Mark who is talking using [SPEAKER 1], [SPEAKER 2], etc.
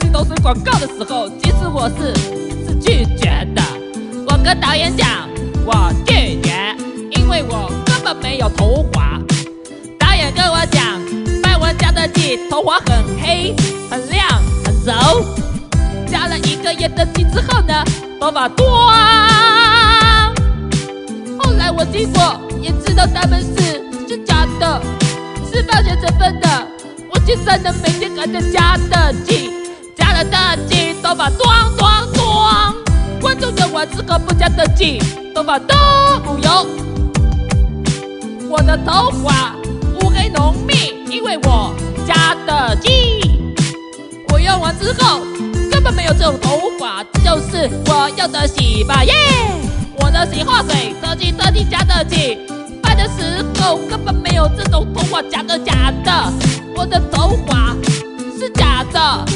[SPEAKER 1] 镜头水广告的时候，其实我是是拒绝的。我跟导演讲，我拒绝，因为我根本没有头发。导演跟我讲，拍我家的剂，头发很黑、很亮、很柔。加了一个月的剂之后呢，头发多。后来我经过，也知道他们是是假的，是化学成分的。我去才能每天看着加的剂，加了的剂，头发光光光。观众有我适合不加的剂，头发都不油。我的头发乌黑浓密，因为我加的剂。我用完之后根本没有这种头发，这就是我要的洗发液。我的洗发水特级特级加的剂，拍的时候根本没有这种头发加的夹手滑是假的。